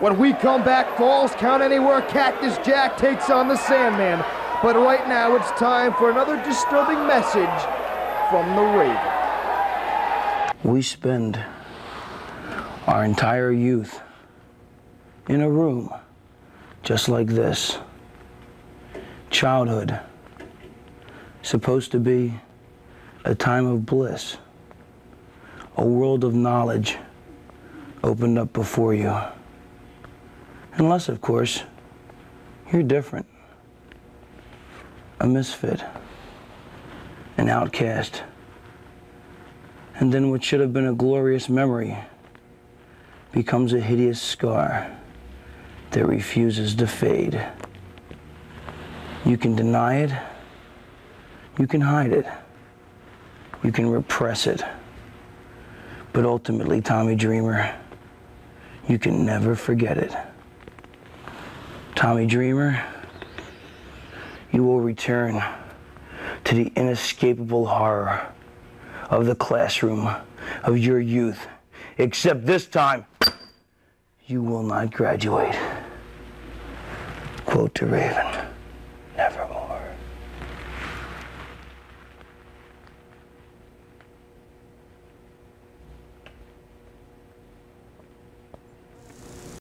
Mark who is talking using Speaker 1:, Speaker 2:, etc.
Speaker 1: When we come back, Falls Count Anywhere Cactus Jack takes on the Sandman. But right now, it's time for another disturbing message from the Raven.
Speaker 2: We spend our entire youth in a room just like this. Childhood, supposed to be a time of bliss, a world of knowledge opened up before you. Unless, of course, you're different, a misfit, an outcast. And then what should have been a glorious memory becomes a hideous scar that refuses to fade. You can deny it, you can hide it, you can repress it. But ultimately, Tommy Dreamer, you can never forget it. Tommy Dreamer, you will return to the inescapable horror of the classroom of your youth. Except this time, you will not graduate. Quote to Raven.